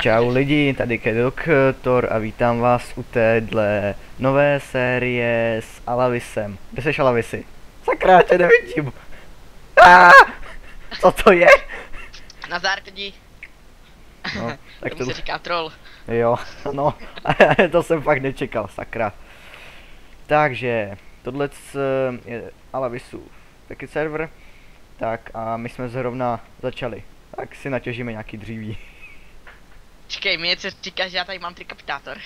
Čau lidi, tady je Doktor a vítám vás u téhle nové série s Alavisem. Kde seš Alavisi? Sakra, tě nevidím. Ah! Co to je? Nazdar lidi, No, tak to, se říká troll. jo, no, to jsem fakt nečekal, sakra. Takže, tohle je Alavisu taky server. Tak a my jsme zrovna začali. Tak si natěžíme nějaký dříví. Čekej, mi něco říká, že já tady mám trikapitátor.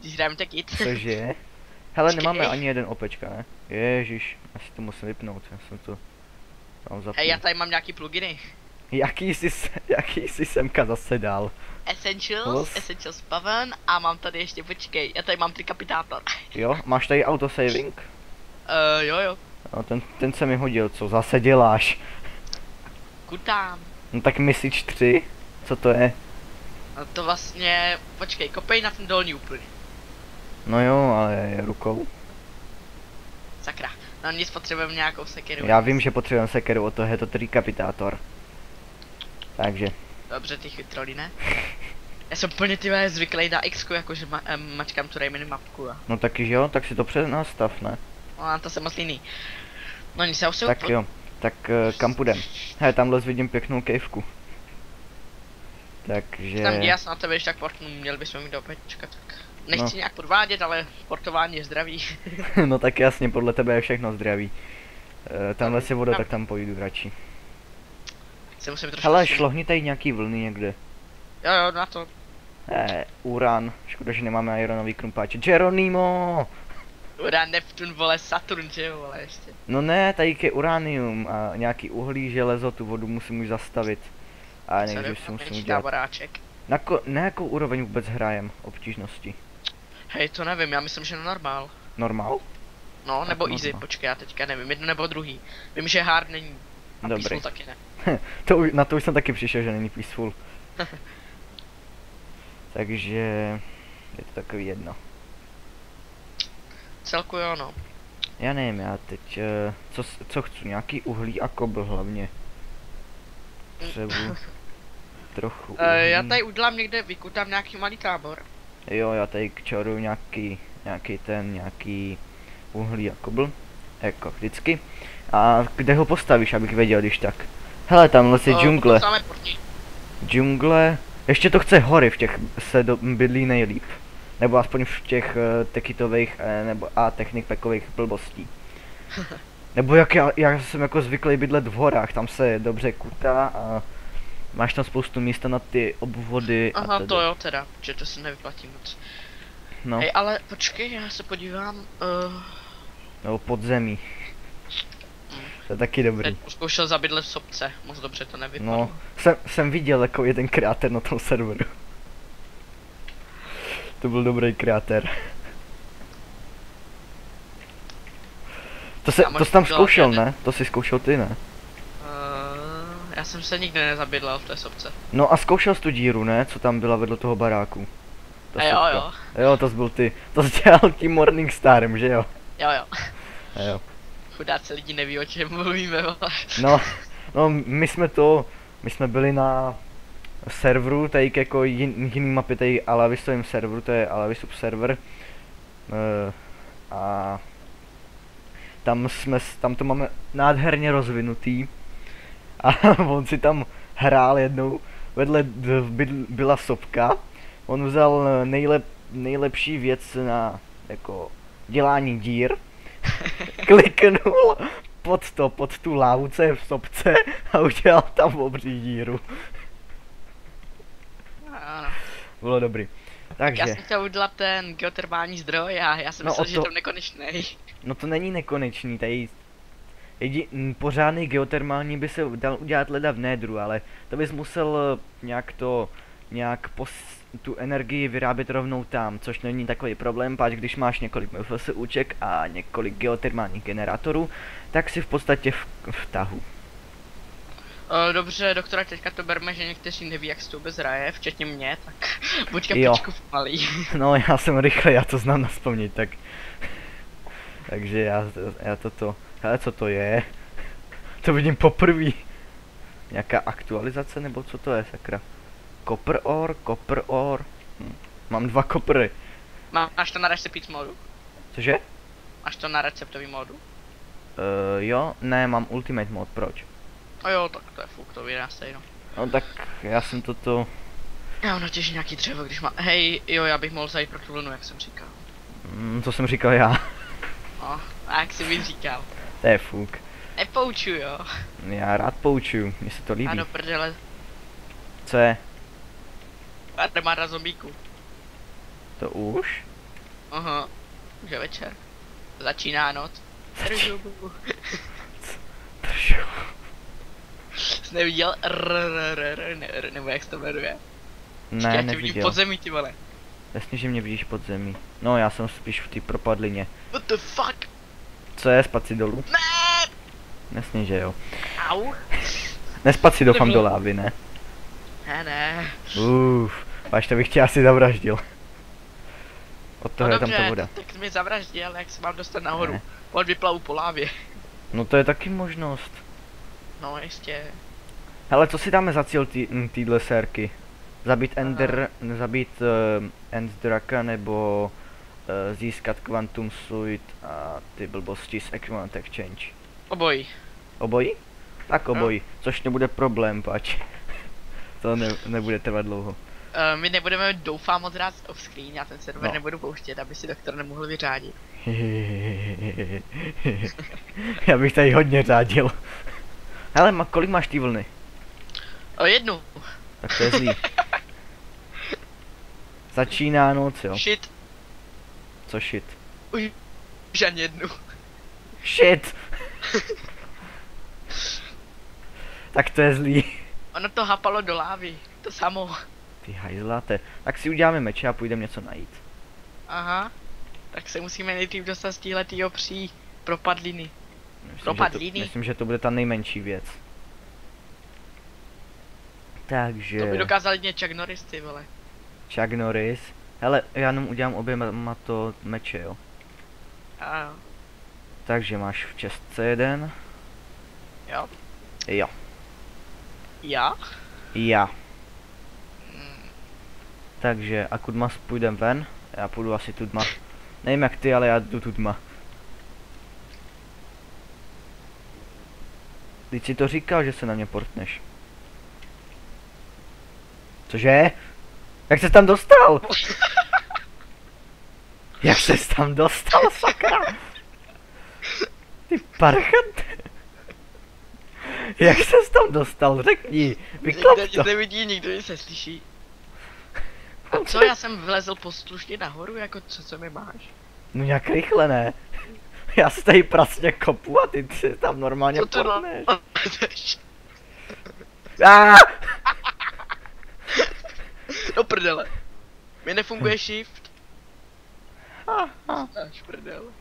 Když hrajeme tak jít. Cože? Hele, Počkej. nemáme ani jeden opečka, ne? Ježíš, já si to musím vypnout, já jsem to tam zapnul. Hej, já tady mám nějaký pluginy. Jaký jsi, jaký jsi semka zase dal? Essentials, Plus. Essentials Paven a mám tady ještě, počkej, já tady mám trikapitátor. Jo, máš tady autosaving? Uh, jo jo, No, ten, ten se mi hodil, co zase děláš? kutám. No tak Message 3, co to je? No to vlastně, počkej, kopej na ten dolní úplně. No jo, ale rukou. Sakra. No nic, potřebujeme nějakou sekeru. Já vím, že potřebujeme sekeru, od toho je to trikapitátor. Takže, Dobře, ty chytroli, ne? Já jsem plně ty zvyklý na X, jakože ma, em, mačkám tu minimapku a... no taky jo, tak si to přenastav, ne? No a to jsem moc líný. No nic, já už se Tak jo, tak eh, kam půjdem? He, tamhle vidím pěknou kejvku. Takže... Tam já se na tebe, tak portnu, měli bychom mít do pečka, tak... Nechci No. nějak podvádět, ale sportování je zdraví. no tak jasně, podle tebe je všechno zdraví. E, tamhle si voda, No. tak tam pojdu radši. se musím trošku... Hele, šlohni tady nějaký vlny někde. Jo, jo, na to. E, uran, škoda, že nemáme ironový krumpáče. Geronimo! Ura, Neptun, vole, Saturn, že jo, vole, ještě. No ne, tady je uranium a nějaký uhlí, železo, tu vodu musím už zastavit. A Sorry, někdy si musím udělat. táboráček. Na, ko, na jakou úroveň vůbec hrajem obtížnosti? Hej, to nevím, já myslím, že na normál. Normál? No, Tak nebo easy, normál. počkej, já teďka nevím, jedno nebo druhý. Vím, že hard není. A Dobrý. peaceful taky ne. To, už- na to už jsem taky přišel, že není peaceful. Takže je to takový jedno. Celku jo, no. Já nevím, já teď, eh, co, co chci, nějaký uhlí a kobl hlavně. Potřebuji trochu Uh, já uhlí. tady udělám někde, vykutám nějaký malý tábor. Jo, já tady kčoru nějaký, nějaký ten, nějaký uhlí a kobl. Jako vždycky. A kde ho postavíš, abych věděl, když tak. Hele, tamhle si Eh, džungle. Džungle. Ještě to chce hory, v těch se do, bydlí nejlíp. Nebo aspoň v těch uh, tekitových eh, nebo a technik pekových blbostí. Nebo jak já, já jsem jako zvyklý bydlet v horách, tam se dobře kutá a máš tam spoustu místa na ty obvody a Aha, tedy. to jo teda, že to se nevyplatí moc. No, Hej, ale počkej, já se podívám. Uh, nebo podzemí. To je taky dobrý. teď zkoušel zabydlet v sobce, moc dobře to nevypadlo. No, jsem, jsem viděl jako jeden kráter na tom serveru. To byl dobrý kráter. To, se, to jsi tam zkoušel, ne? To si zkoušel ty, ne? Já jsem se nikdy nezabydlel v té sobce. No a zkoušel jsi tu díru, ne? Co tam byla vedle toho baráku. Ta A jo, sopka. jo, Jo, to jsi byl ty. To jsi dělal tím Morning Starem, že jo? jo, jo. A jo. Chudáci lidi neví, o čem mluvíme. No, no, my jsme to, my jsme byli na serveru, tady jako jin, jiný mapy, tady Alavisovým serveru, to je Alavisub server. Uh, a tam jsme, tam to máme nádherně rozvinutý. A on si tam hrál jednou, vedle byla sopka. On vzal eh, nejlep, nejlepší věc na jako dělání dír. Kliknul pod to, pod tu lávu, co je v sopce a udělal tam obří díru. Ano. Bylo dobrý. Takže, Já jsem chtěl udělat ten geotermální zdroj a já jsem No, myslel, že to- je to nekonečný. no to není nekonečný, tady jedi, m, pořádný geotermální by se dal udělat leda v nédru, ale to bys musel eh, nějak to, nějak pos, tu energii vyrábět rovnou tam, což není takový problém, páč když máš několik MFSUček a několik geotermálních generátorů, tak si v podstatě v, v tahu. Uh, dobře, doktora, teďka to berme, že někteří neví, jak se to vůbec hraje, včetně mě, tak buď kapičku malý. No, já jsem rychle, já to znám naspomnět, tak... Takže já, já toto... Hele, co to je? To vidím poprvé. Nějaká aktualizace, nebo co to je, sakra? Copper ore, copper ore. Hm. Mám dva kopry. Má- Máš to na recept modu? Cože? Máš to na receptový modu? Uh, jo, ne, mám ultimate mod, proč? A jo, tak to je fuk, to vyjde stejno. No tak já jsem toto, Já mám natěží nějaký dřevo, když má... Hej, jo, já bych mohl zajít pro tu vlnu, jak jsem říkal. mm, to jsem říkal já, No, a jak jsi mi říkal. To je fuk. Nepouču, jo. Já rád poučuju, mně se to líbí. do prdele, Co je? armáda zombíků. To už? Aha, už je večer. Začíná noc. Držu. Držu. Jsi neviděl? RRR, ne, nebo jak se to jmenuje? Ne, já tě vidím neviděl. pod zemí, ty vole. Jasně, že mě vidíš pod zemí. No, já jsem spíš v té propadlině. What the fuck? Co je, spat si dolů? Ne! Jasně, že jo. Au. Nespat si doufám do lávy, ne? Ne, ne. Uf, až to bych tě asi zavraždil. Od toho no je tam dobře, ta voda. tak mi zavraždil, jak se mám dostat nahoru. Ne. Pod vyplavu po lávě. No to je taky možnost. No jistě. Hele, co si dáme za cíl tý, m, týhle sérky? Zabít Ender, zabít uh, End Draka nebo získat Quantum Suit a ty blbosti z Equivalent Exchange. Obojí. Obojí? Tak No. obojí, což nebude problém, pač. to ne, nebude trvat dlouho. Uh, my nebudeme doufám moc rád off screen, já ten server No. nebudu pouštět, aby si doktor nemohl vyřádit. Já bych tady hodně řádil. Hele, ma, kolik máš ty vlny? O jednu. Tak to je zlý. Začíná noc, jo. Shit. Co shit? Už ani jednu. Shit! tak to je zlý. Ono to hapalo do lávy. To samo. Ty hajzláte. Tak si uděláme meče a půjdeme něco najít. Aha. Tak se musíme nejdřív dostat z téhletýho pří propadliny. Myslím, že to, Propadliny. myslím, že to bude ta nejmenší věc. Takže... To by dokázal jedině Chuck Norris, ty vole. Chuck Norris. Hele, já jenom udělám oběma to meče, jo. A. Takže máš v čestce jeden. Jo. Jo. Já? Já. Mm, Takže, a kudma půjdem ven. Já půjdu asi tudma. Nevím jak ty, ale já jdu tudma. Teď si to říkal, že se na mě portneš. Cože? Jak ses tam dostal? Jak ses tam dostal, sakra? Ty parchant. Jak ses tam dostal, řekni, vyklap to. nevidí, nikdo nic neslyší. A co, já jsem vlezl poslušně nahoru, jako co, co mi máš? No nějak rychle ne. Já si tady prasně kopu a ty se tam normálně Co to porneš. Ah! Do prdele. Mi nefunguje shift. Ah, ah. Až prdel.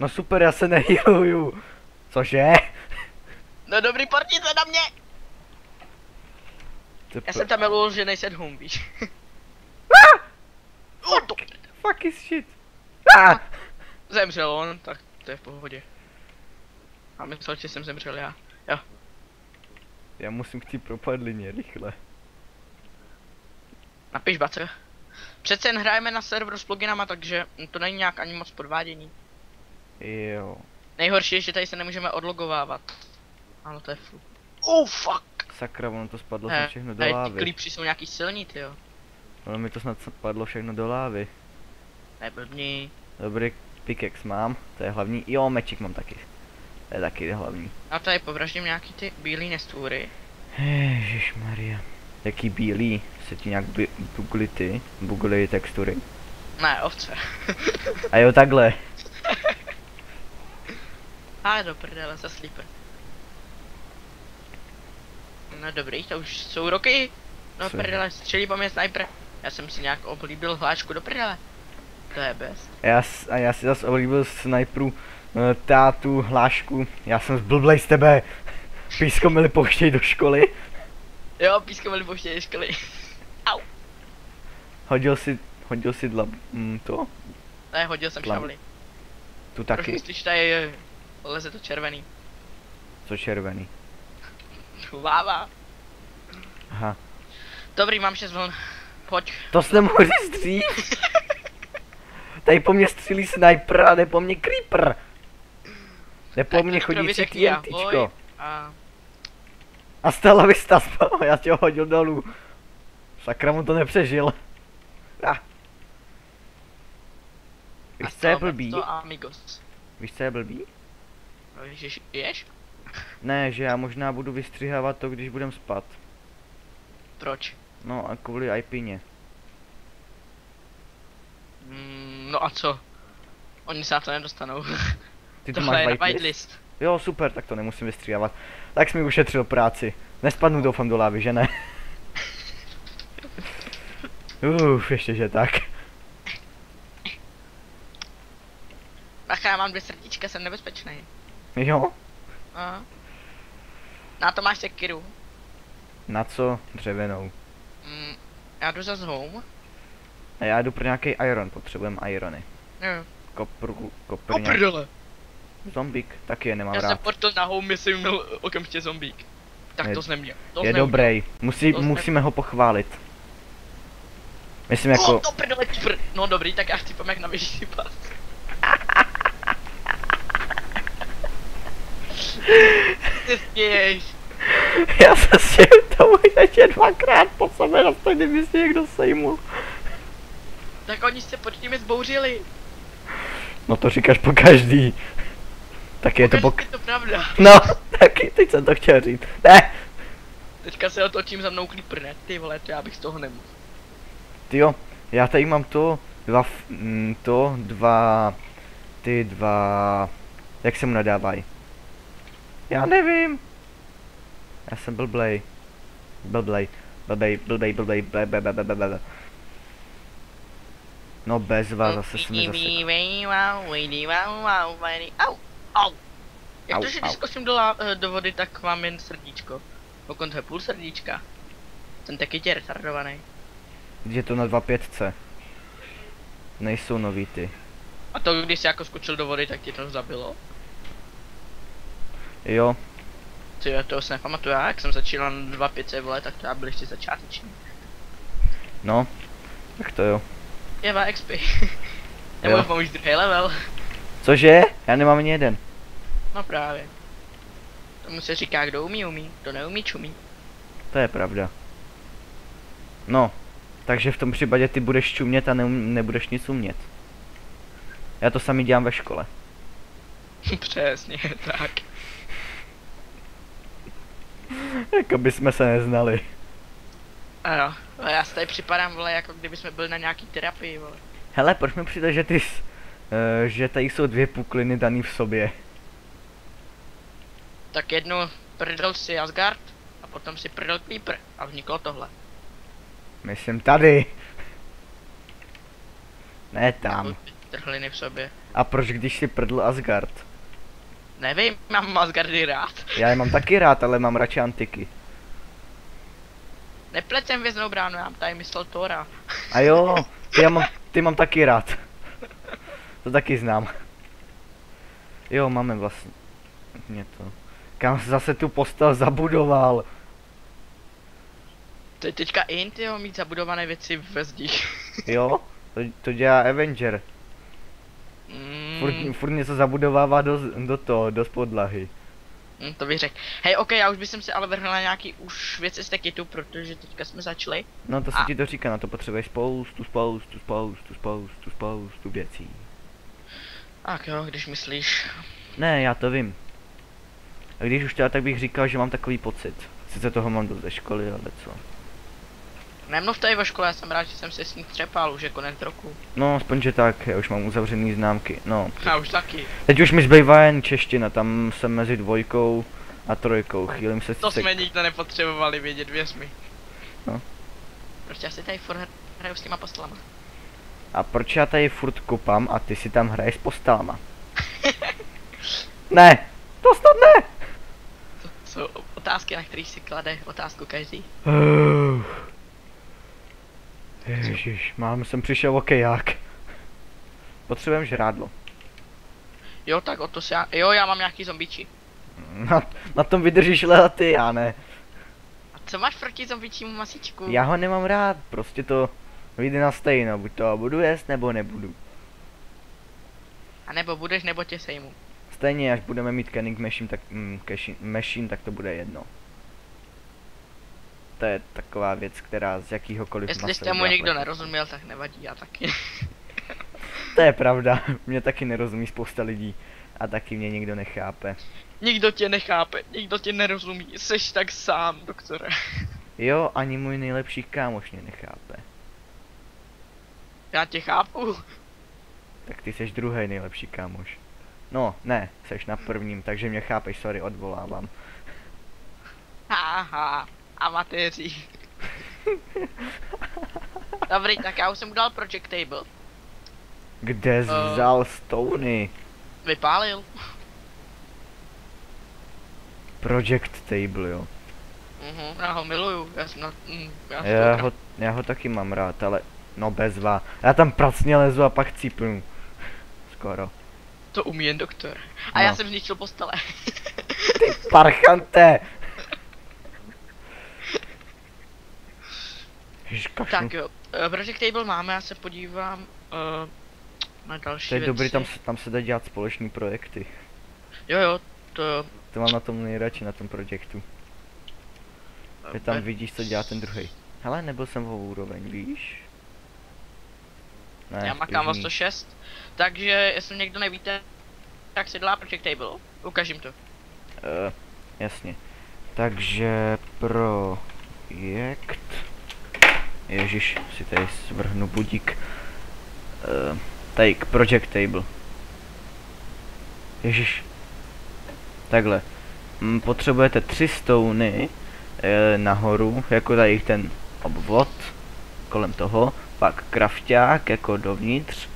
No super, já se nehealuju. Cože? No dobrý, portice na mě! To Já jsem tam měl uložený set home, víš. O, to Fuck is shit. Ah! Zemřel on, tak to je v pohodě. A myslel, že jsem zemřel já. Já musím k té propadlině, rychle. Napiš bace. Přece jen hrajeme na serveru s pluginama, takže to není nějak ani moc podvádění. Jo. Nejhorší je, že tady se nemůžeme odlogovávat. Ale to je fuk. Oh fuck! Sakra, ono to spadlo He, všechno do ty lávy. klípři jsou nějaký silní, tyjo. Ono mi to snad spadlo všechno do lávy. Neblbni. Dobrý, pickaxe mám, to je hlavní. Jo, mečik mám taky. To je taky hlavní. A tady povraždím nějaký ty bílý nestvůry. Ježíš Maria. Jaký bílý, se ti nějak bugly ty, bugly textury. Ne, ovce. A jo, takhle. A do prdele, za sleeper. No dobrý, to už jsou roky. No Co? prdele, střelí po mě sniper. Já jsem si nějak oblíbil hlášku do prdele. To je bez. Já, a já si zase oblíbil sniperu eh, tátu, hlášku. Já jsem zblblej z tebe. Písko měli pouštěj do školy. Jo, písko byli pouštění školy. Hodil si, hodil si dla, mm, to, Ne, hodil jsem Tlam. šavli. tu taky, myslíš, tady je, leze to červený? co červený. Láva. Aha, Dobrý, mám 6 vln. Pojď. To jsi nemohl říct dřív. Tady po mně střílí sniper a jde po mně creeper. Jde po mně chodící vyřekni TNTčko. A A stala vista spala, já tě ho hodil dolů. Sakra mu to nepřežil. Ah. Víš, co je blbý? To amigos. Víš, co je blbý? No, ješ? Ne, že já možná budu vystřihávat to, když budem spát. Proč? No a kvůli IPně. Mm, no a co? Oni se na to nedostanou. Ty to máš whitelist? Jo, super, tak to nemusím vystříhávat. Tak jsi mi ušetřil práci. Nespadnu doufám do lávy, že ne? Uf, ještě že tak. Bacha, já mám dvě srdíčka, jsem nebezpečný. Jo? A? Na to máš sekiru. Na co? Dřevěnou. Mm, já jdu zase home. A já jdu pro nějaký iron, potřebujeme irony. Jo. Kopru, kopr O nějak... prdele. Zombík, taky je nemám Já jsem rád. portal na home, jsem měl okamžitě zombík. Tak Je- to jsi neměl. To Je dobrý, Musí, To musíme ho pochválit. Myslím jako, to prdele, pr... No dobrý, tak já chci jak na vyšší pas. Ty směješ. já se s tím tomu ještě dvakrát po sobě na stejném místě někdo sejmul. Tak oni se pod nimi zbouřili. No to říkáš po každý. Tak je to po... Pokaždé je to pravda. No, taky, teď jsem to chtěl říct. Ne, Teďka se otočím za mnou creeper, ne? Ty vole, to já bych z toho nemohl. Tyjo, já tady mám to, dva, f- mm, to, dva, ty dva, jak se mu nadávají? Já nevím. Já jsem blblej. Blblej, blblej, blblej, blblej, ble, ble, ble, ble, ble, ble. No bez vás, zase se mi zase... Au. Jak Au, to, že když skočím do, eh, do vody, tak mám jen srdíčko. Dokonce půl srdíčka. Jsem taky tě retardovaný. Je to na 2.5c. Nejsou nový ty. A to, když jsi jako skočil do vody, tak ti to zabilo? Jo, Ty jo, to si nepamatuju já, jak jsem začínal na 2.5 vole, tak to já byl ještě začáteční. no. Tak to jo. Jeva XP. Nebo už druhý level. Cože? Já nemám ani jeden. No právě. Tomu se říká, kdo umí, umí, kdo neumí, čumí. To je pravda. No, takže v tom případě ty budeš čumět a neum, nebudeš nic umět. Já to sami dělám ve škole. Přesně, tak. Jako by jsme se neznali. A jo, a já si tady připadám, vole, jako kdyby jsme byli na nějaký terapii, vole. Hele, proč mi přijde, že ty, eh, že tady jsou dvě pukliny daný v sobě. Tak jednu prdl si Asgard, a potom si prdl Creeper, a vzniklo tohle. Myslím tady. Ne tam. Trhliny v sobě. A proč když si prdl Asgard? Nevím, mám Asgardy rád. Já je mám taky rád, ale mám radši antiky. Nepletem věznou bránu, já mám tady myslel Tora. A jo, ty, já mám, ty mám taky rád. To taky znám. Jo, máme vlastně. Mě to. Kam zase tu postel zabudoval? To je teďka in, tyjo, mít zabudované věci ve zdi. Jo? To, to dělá Avenger. Furt, Mm, furt něco zabudovává do, do toho, do podlahy. mm, to bych řekl. Hej, ok, já už bych se ale vrhl na nějaký už věci z tekitu, protože teďka jsme začali. No to se A- ti to říká, na to potřebuješ spoustu, spoustu, spoustu, spoustu, spoustu věcí. Tak jo, když myslíš. Ne, já to vím. A když už teda, tak bych říkal, že mám takový pocit. Sice toho mám dost ze školy, ale co. Nemluv tady o škole, já jsem rád, že jsem se s ní třepal, už je konec roku. No, aspoň, že tak, já už mám uzavřený známky. No, Já už taky. teď už mi zbývá jen čeština, tam jsem mezi dvojkou a trojkou, chýlím se To jsme nikdo nepotřebovali vědět, věř mi. No. Proč já si tady furt hraju s těma postelama? A proč já tady furt kopám a ty si tam hraješ s postelama? ne, to snad ne! To jsou otázky, na kterých si klade otázku každý. Uh. Ježiš, mám jsem přišel o keják. Potřebujeme žrádlo. Jo, tak o to se já... Jo, já mám nějaký zombiči. Na, na tom vydržíš ale ty, já ne. A Co máš proti zombičímu masíčku? Já ho nemám rád, prostě to vyjde na stejno, buď to budu jíst, nebo nebudu. A nebo budeš, nebo tě sejmu. Stejně, až budeme mít Canning Machine, tak, mm, cashi- machine, tak to bude jedno. To je taková věc, která z jakýhokoliv Jestli jste mu někdo plechu. nerozuměl, tak nevadí, já taky. To je pravda, mě taky nerozumí spousta lidí. A taky mě nikdo nechápe. nikdo tě nechápe, nikdo tě nerozumí, jsi tak sám, doktore. Jo, ani můj nejlepší kámoš mě nechápe. Já tě chápu. Tak ty seš druhý nejlepší kámoš. No, ne, seš na prvním, takže mě chápeš, sorry, odvolávám. Haha, amatéři. Dobrý, tak já už jsem udal Project Table. Kde jsi Eh. vzal stony? Vypálil. Project Table, jo. Mhm, já ho miluju, já jsem na... Mm, já Já ho, já ho taky mám rád, ale no bezva. Já tam pracně lezu a pak cípnu. Skoro. To umí jen doktor. A já No. jsem zničil postele. Parchante! Ježiš, kašlu. tak jo, eh, Project Table máme, já se podívám uh, na další To je věci. dobrý, tam se, tam se dá dělat společný projekty. Jo jo, to. To mám na tom nejradši, na tom projektu. Že tam Be- vidíš, co dělá ten druhý. Hele, nebyl jsem ho úroveň, víš? Ne, Já makám o spíš ní. 106, takže jestli někdo nevíte, tak se dělá Project Table. Ukažím to. Uh, jasně. Takže projekt... Ježíš, si tady svrhnu budík. Uh, tady k Project Table. Ježíš. Takhle. Mm, potřebujete tři stony e, nahoru, jako tady ten obvod kolem toho, pak krafťák jako dovnitř,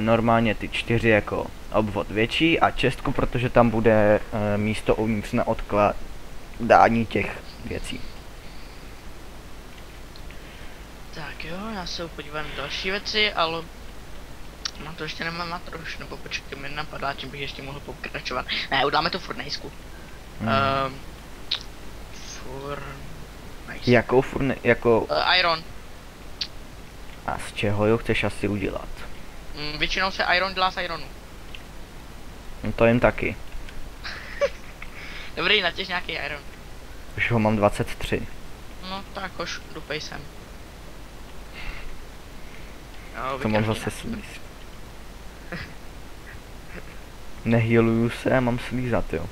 normálně ty čtyři jako obvod větší a čestku, protože tam bude e, místo uvnitř na odkládání těch věcí. Tak jo, já se podívám na další věci, ale na to ještě nemám matroš, nebo počkej, mi napadá, čím bych ještě mohl pokračovat. Ne, udáme to furt nejsku. Hmm. Ehm, furt nejsku. Jakou furne, jako Uh, iron. A z čeho jo chceš asi udělat? Mm, většinou se iron dělá z ironu. No to jen taky. Dobrý, natěž nějaký iron. Už ho mám 23. No tak už dupej sem. Jo, To mám zase slíz. Nehealuju se a mám slízat, jo.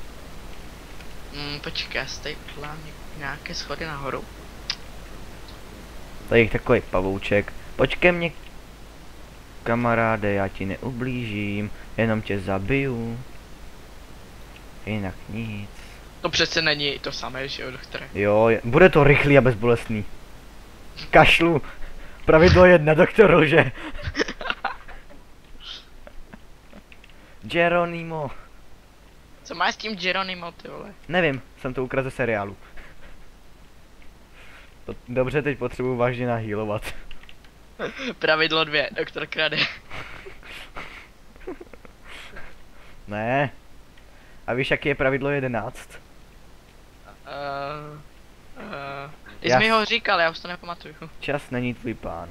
Mm, počkej, já si tady nějaké schody nahoru. Tady je takový pavouček. Počkej mě, kamaráde, já ti neublížím, jenom tě zabiju. Jinak nic. To přece není to samé, že jo, doktore. Jo, je, bude to rychlý a bezbolestný. Kašlu. Pravidlo jedna, doktoru, že? Geronimo. Co máš s tím Geronimo, ty vole? Nevím, jsem to ukradl ze seriálu. Dobře, teď potřebuji vážně nahýlovat. Pravidlo dvě, doktor krade. Ne. A víš, jaký je pravidlo 11? Uh, uh, ty Já jsi mi ho říkal, já už to nepamatuju. Čas není tvůj pán.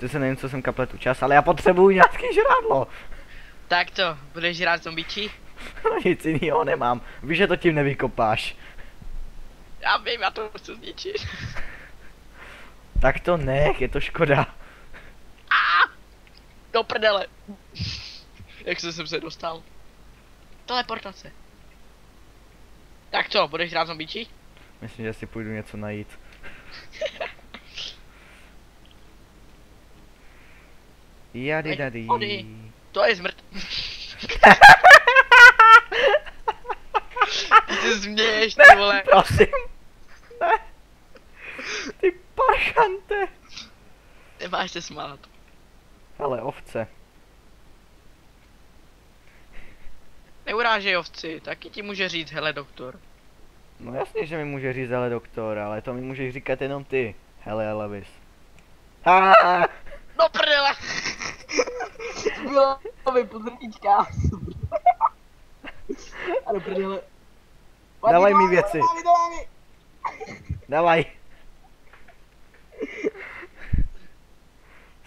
To se nevím, co jsem kapletu čas, ale já potřebuju nějaký žrádlo. Tak to, budeš hrát zombičí? Nic jiného nemám. Víš, že to tím nevykopáš. Já vím, já to chci zničit. Tak to nech, je to škoda. Do prdele. Jak se jsem se dostal? Teleportace. Tak co, budeš hrát zombičí? Myslím, že si půjdu něco najít. Jady dady. Ody. To je zmrt. Ty se změješ, ty vole. Prosím. Ne. Ty parchante. Nemáš se smát. Ale ovce. Neurážej ovci, taky ti může říct, hele doktor. No jasně, že mi může říct ale doktor, ale to mi můžeš říkat jenom ty. Hele. Ha! Do prdele! Byla mi pozrnička. A do prdele. Dávej mi věci. Dávej,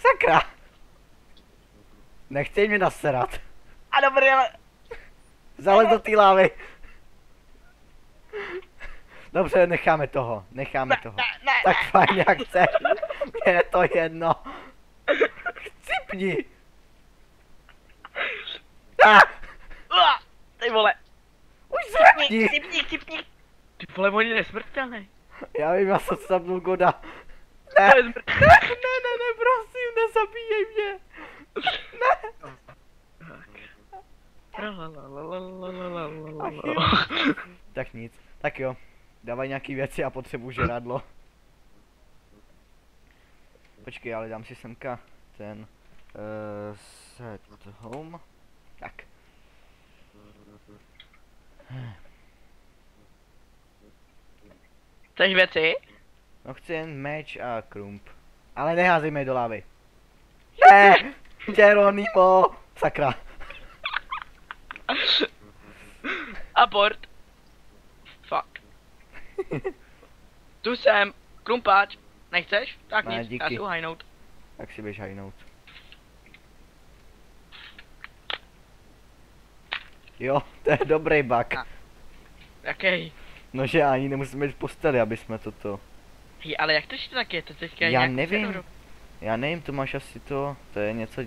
Sakra. Nechtěj mě naserat. A dobrý, ale... Zalez do té lávy. Dobře, necháme toho, necháme toho. Ne, ne, Tak fajn, jak chceš. Mně je to jedno. Chcipni. Ah, Ty vole. už zvrtni. typník, typník. Ty vole, on je nesmrtelný. Já vím, já jsem sabnul Goda. Ne, To je ne, smrtelný. ne, ne, ne, prosím, nezabíjej mě. Ne. Tak nic, tak jo. Dávaj nějaký věci, já potřebuji žeradlo. Počkej, ale dám si semka ten uh, set home. Tak. Chceš věci? No chci jen meč a krump. Ale neházejme je do lávy. Ne! Geronimo! Sakra. Abort. Fuck. Tu jsem. Krumpáč. Nechceš? Tak Ne, nic, já díky. si uhajnout. Tak si běž hajnout. Jo, to je dobrý bug. A. Jaký? No že ani nemusíme jít v posteli, aby jsme toto. Hej, ale jak to to tak je? To teďka Já nevím. serveru. Já nevím, to máš asi to, to je něco...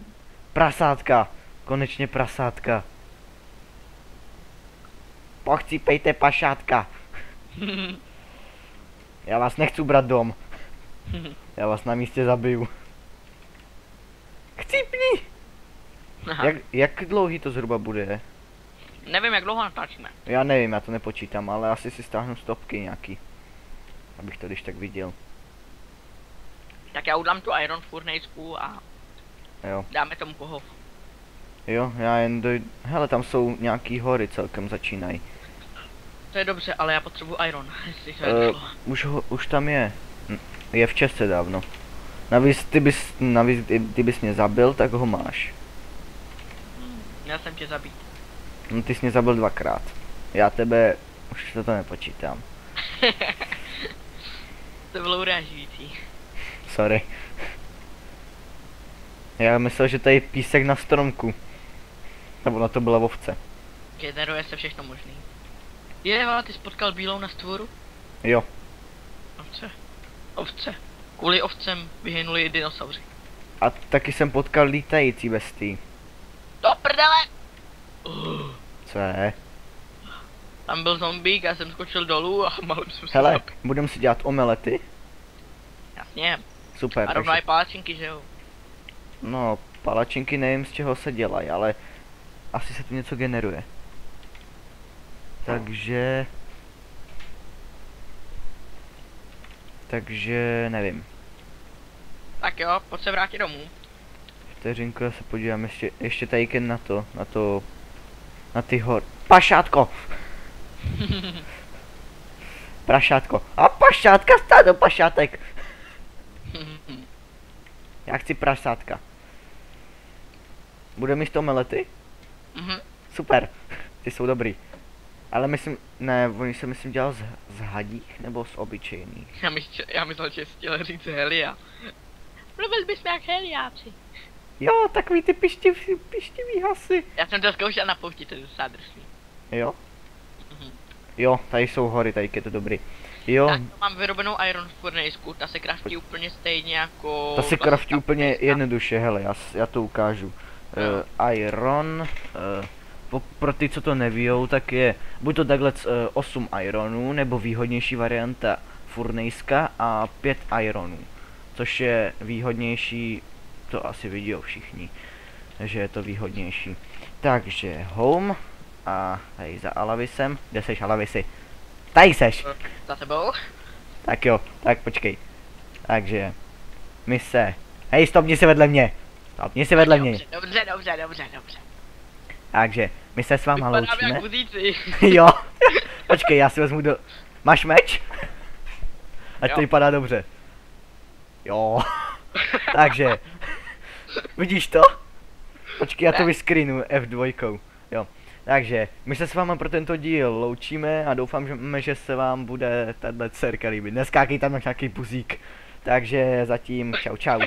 Prasátka! Konečně prasátka. Pochcípejte pašátka. Já vás nechci brát dom. Já vás na místě zabiju. Chcípni! Aha. Jak, jak dlouhý to zhruba bude? Nevím, jak dlouho natáčíme. Já nevím, já to nepočítám, ale asi si stáhnu stopky nějaký. Abych to když tak viděl. Tak já udám tu Iron furnejsku a Jo. dáme tomu kohov. Jo, já jen doj... Hele, tam jsou nějaký hory celkem začínají. To je dobře, ale já potřebuji Iron, jestli to je došlo. už, ho, už tam je. Hm, Je v České dávno. Navíc ty bys, navíc, kdy- kdybys mě zabil, tak ho máš. Měl jsem tě zabít. No ty jsi mě zabil dvakrát. Já tebe, už to, to nepočítám. To bylo urážující. Sorry. Já myslel, že tady je písek na stromku. Nebo na to byla ovce. Generuje se všechno možný. Je, ale ty spotkal bílou na stvoru? Jo, Ovce. Ovce. Kvůli ovcem vyhynuli i dinosauři. a taky jsem potkal lítající bestii. Do prdele! Uh, Co je? tam byl zombík, já jsem skočil dolů a malým jsem se Hele, budeme si dělat omelety. Jasně. Super, A rovná takže, i palačinky, že jo? no, palačinky nevím z čeho se dělají, ale asi se tu něco generuje. Takže... Takže nevím. Tak jo, pojď se vrátit domů. Vteřinku, já se podívám ještě, ještě tady ken na to, na to, na ty hor... Pašátko! Prašátko. A pašátka, stádo pašátek! Já chci prasátka. Bude mi z toho melety? Mhm. Super, ty jsou dobrý. Ale myslím, ne, oni se myslím dělal z, z hadích nebo z obyčejných. já, myslel, já myslel, že jsi chtěl říct Helia. Mluvil bys jak Heliáci. Jo, takový ty pištivý, pištivý hasy. Já jsem to zkoušel na poušti, to je docela drsný. Jo? Mhm. Jo, tady jsou hory, tady je to dobrý. Jo, Tak mám vyrobenou Iron furnejsku, ta se kraftí úplně stejně jako... ta se klasická kraftí úplně furnejska. jednoduše, hele, já, já to ukážu. Uh, iron, uh, po, pro ty, co to nevíjou, tak je buď to takhle uh, 8 ironů, nebo výhodnější varianta furnejska a 5 ironů. Což je výhodnější, to asi vidí všichni, že je to výhodnější. Takže home a tady za Alavisem, kde seš Alavisi? Tady seš! Za tebou? Tak jo, tak počkej. Takže, mise. Hej, stopni si vedle mě. Stopni si vedle mě. Dobře, dobře, dobře, dobře, dobře. Takže, my se s váma Vypadám loučíme. jo. Počkej, já si vezmu do... Máš meč? Ať to Jo. vypadá dobře. Jo. Takže, vidíš to? Počkej, já to Ne. vyscreenu F2. Jo. Takže, my se s váma pro tento díl loučíme a doufám, že, že se vám bude tahle dcerka líbit. Neskákej tam nějaký buzík. Takže zatím čau čau.